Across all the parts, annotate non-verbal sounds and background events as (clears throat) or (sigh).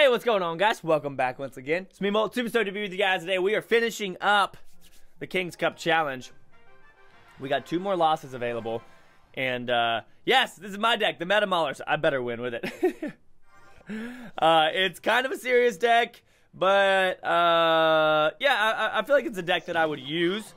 Hey, what's going on, guys? Welcome back once again. It's me, Molt, Superstar to be with you guys today. We are finishing up the King's Cup Challenge. We got two more losses available. And, uh, yes, this is my deck, the Meta Maulers. I better win with it. (laughs) uh, it's kind of a serious deck, but, uh, yeah, I, I feel like it's a deck that I would use.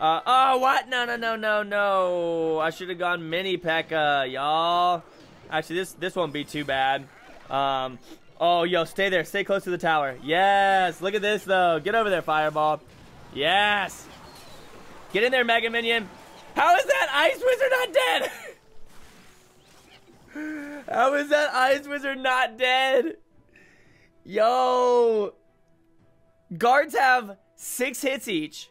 Uh, oh, what? No, no, no, no, no. I should have gone Mini P.E.K.K.A, y'all. Actually, this, this won't be too bad. Um, oh, yo, stay there. Stay close to the tower. Yes. Look at this, though. Get over there, Fireball. Yes. Get in there, Mega Minion. How is that Ice Wizard not dead? (laughs) How is that Ice Wizard not dead? Yo. Guards have six hits each.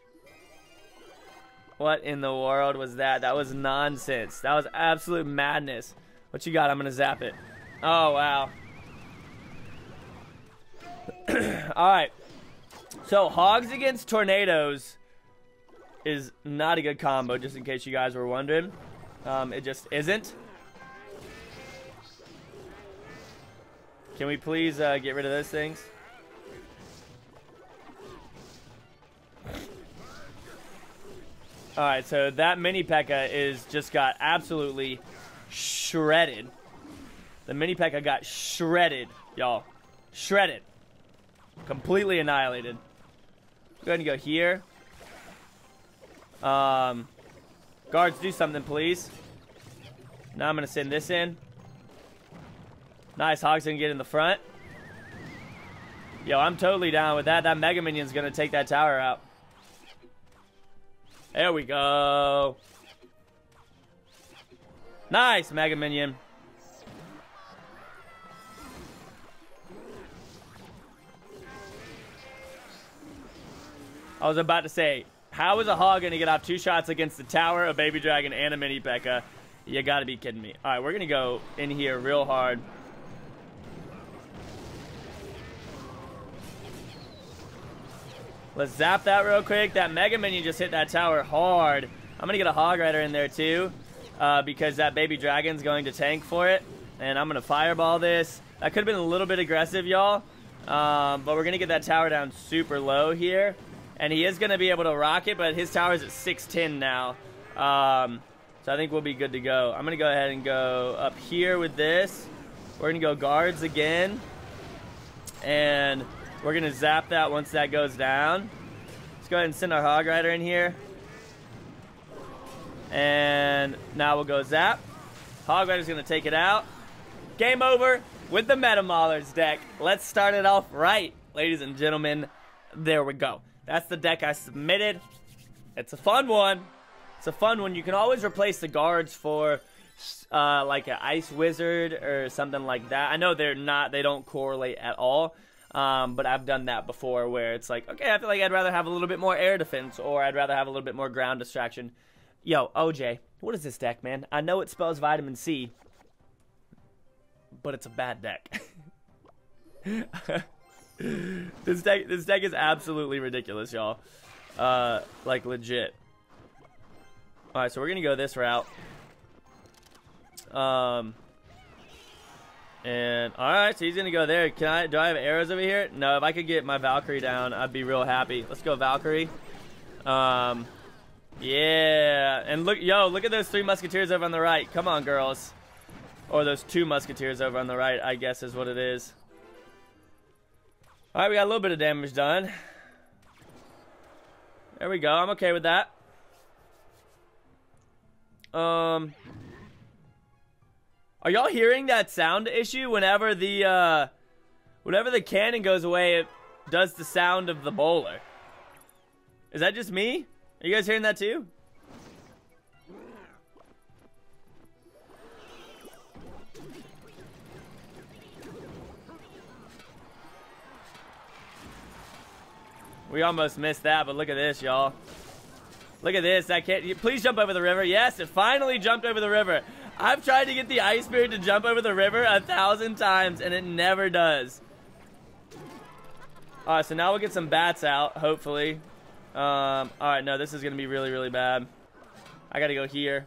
What in the world was that? That was nonsense. That was absolute madness. What you got? I'm going to zap it. Oh, wow. Alright. So, Hogs against Tornadoes is not a good combo, just in case you guys were wondering. Um, it just isn't. Can we please uh, get rid of those things? Alright, so that mini P.E.K.K.A is just got absolutely shredded. The mini P.E.K.K.A got shredded, y'all. Shredded. Completely annihilated. Go ahead and go here. Um, guards, do something, please. Now I'm going to send this in. Nice, Hog's going to get in the front. Yo, I'm totally down with that. That Mega Minion's going to take that tower out. There we go. Nice, Mega Minion. I was about to say, how is a hog going to get off two shots against the tower, a baby dragon, and a mini P.E.K.K.A? You got to be kidding me. All right, we're going to go in here real hard. Let's zap that real quick. That Mega Minion just hit that tower hard. I'm going to get a Hog Rider in there too uh, because that Baby Dragon's going to tank for it. And I'm going to Fireball this. That could have been a little bit aggressive, y'all. Um, but we're going to get that tower down super low here. And he is going to be able to rock it, but his tower is at 610 now. Um, so I think we'll be good to go. I'm going to go ahead and go up here with this. We're going to go guards again. And we're going to zap that once that goes down. Let's go ahead and send our Hog Rider in here. And now we'll go zap. Hog Rider's going to take it out. Game over with the Meta Maulers deck. Let's start it off right, ladies and gentlemen. There we go. That's the deck I submitted. It's a fun one. It's a fun one. You can always replace the guards for uh, like an Ice Wizard or something like that. I know they're not, they don't correlate at all. Um, but I've done that before where it's like, okay, I feel like I'd rather have a little bit more air defense or I'd rather have a little bit more ground distraction. Yo, OJ, what is this deck, man? I know it spells vitamin C, but it's a bad deck. (laughs) (laughs) this deck this deck is absolutely ridiculous, y'all. Uh, like legit. All right, so we're gonna go this route. Um, and all right, so he's gonna go there. Can I? Do I have arrows over here? No. If I could get my Valkyrie down, I'd be real happy. Let's go Valkyrie. Um, yeah. And look, yo, look at those three musketeers over on the right. Come on, girls. Or those two musketeers over on the right, I guess is what it is. All right, we got a little bit of damage done. There we go. I'm okay with that. Um, are y'all hearing that sound issue whenever the uh, whenever the cannon goes away? It does the sound of the bowler. Is that just me? Are you guys hearing that too? We almost missed that, but look at this, y'all. Look at this. I can't. Please jump over the river. Yes, it finally jumped over the river. I've tried to get the Ice Spirit to jump over the river a thousand times, and it never does. Alright, so now we'll get some bats out, hopefully. Um, Alright, no, this is going to be really, really bad. I got to go here.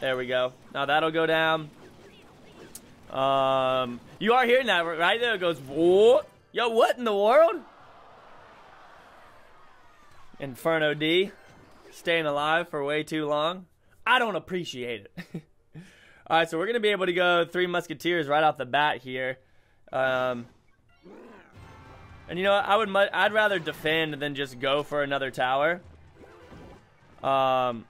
There we go. Now that'll go down. Um, you are hearing that right there. It goes? Yo, what in the world? Inferno D, staying alive for way too long. I don't appreciate it. (laughs) All right, so we're gonna be able to go three musketeers right off the bat here. Um, and you know, what? I would I'd rather defend than just go for another tower. Um,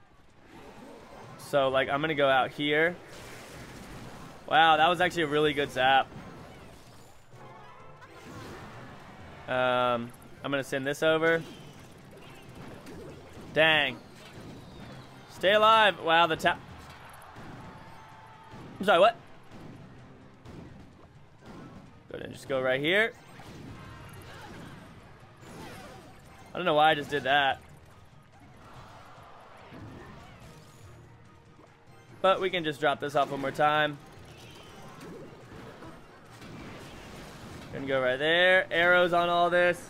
so like I'm gonna go out here. Wow, that was actually a really good zap. Um, I'm gonna send this over. Dang. Stay alive. Wow, the tap. I'm sorry, what? Go ahead and just go right here. I don't know why I just did that. But we can just drop this off one more time. Gonna go right there. Arrows on all this.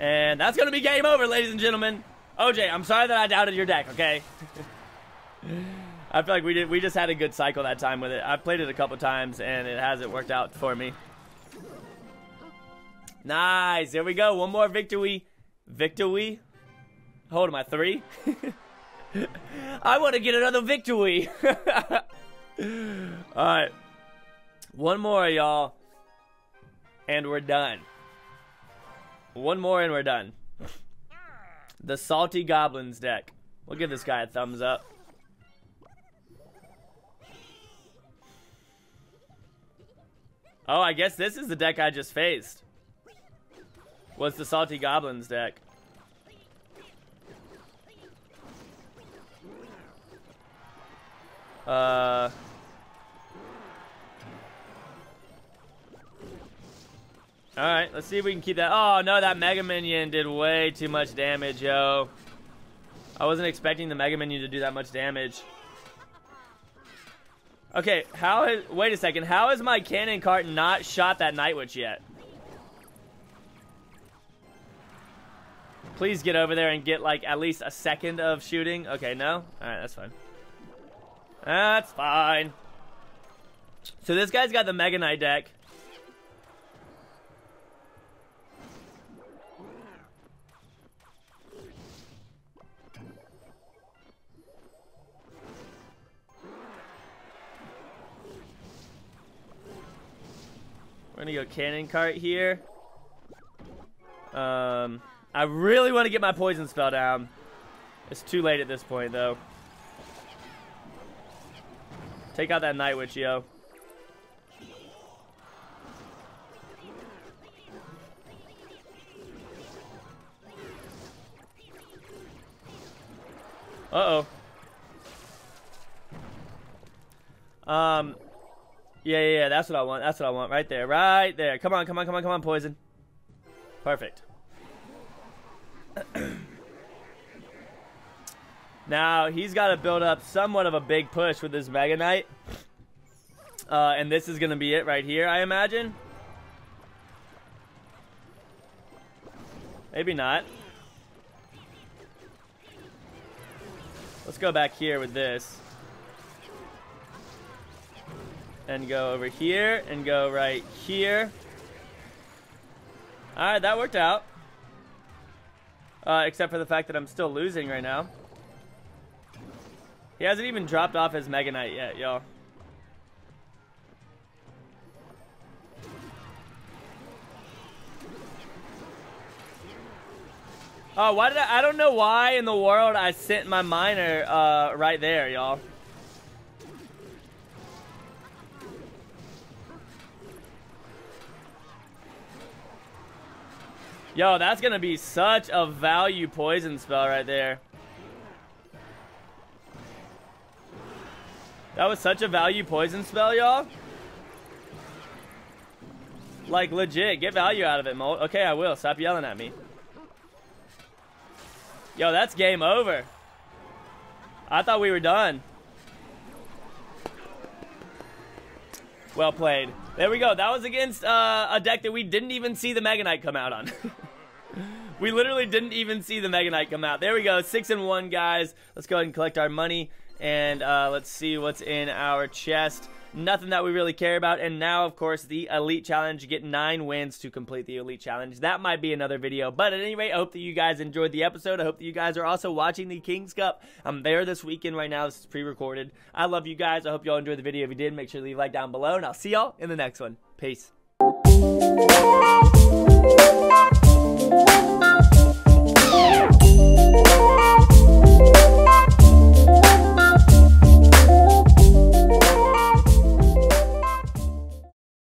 And that's gonna be game over, ladies and gentlemen. OJ, I'm sorry that I doubted your deck, okay? (laughs) I feel like we did we just had a good cycle that time with it. I've played it a couple times and it hasn't worked out for me. Nice. Here we go. One more victory. Victory. Hold on, my three. (laughs) I want to get another victory. (laughs) All right. One more, y'all. And we're done. One more and we're done. The Salty Goblins deck. We'll give this guy a thumbs up. Oh, I guess this is the deck I just faced. Was the Salty Goblins deck. Uh... Alright, let's see if we can keep that. Oh, no, that Mega Minion did way too much damage, yo. I wasn't expecting the Mega Minion to do that much damage. Okay, how is... Wait a second. How has my cannon cart not shot that Night Witch yet? Please get over there and get, like, at least a second of shooting. Okay, no? Alright, that's fine. That's fine. So this guy's got the Mega Knight deck. We're gonna go cannon cart here. Um, I really want to get my poison spell down. It's too late at this point, though. Take out that Night Witch, yo. Uh-oh. Um, yeah, yeah, yeah, that's what I want. That's what I want right there. Right there. Come on, come on, come on, come on, poison. Perfect. (clears throat) now, he's got to build up somewhat of a big push with his Mega Knight. Uh, and this is going to be it right here, I imagine. Maybe not. Let's go back here with this and go over here and go right here. Alright, that worked out. Uh, except for the fact that I'm still losing right now. He hasn't even dropped off his Mega Knight yet, y'all. Oh, why did I, I don't know why in the world I sent my miner uh, right there, y'all. Yo, that's going to be such a value poison spell right there. That was such a value poison spell, y'all. Like, legit. Get value out of it, Molt. Okay, I will. Stop yelling at me. Yo, that's game over. I thought we were done. Well played. There we go. That was against uh, a deck that we didn't even see the Mega Knight come out on. (laughs) we literally didn't even see the Mega Knight come out. There we go. Six and one, guys. Let's go ahead and collect our money. And uh, let's see what's in our chest. nothing that we really care about. And now, of course, the Elite Challenge. You get nine wins to complete the Elite Challenge. That might be another video. But at any rate, I hope that you guys enjoyed the episode. I hope that you guys are also watching the Kings Cup. I'm there this weekend right now. This is pre-recorded. I love you guys. I hope you all enjoyed the video. If you did, make sure to leave a like down below. And I'll see y'all in the next one. Peace.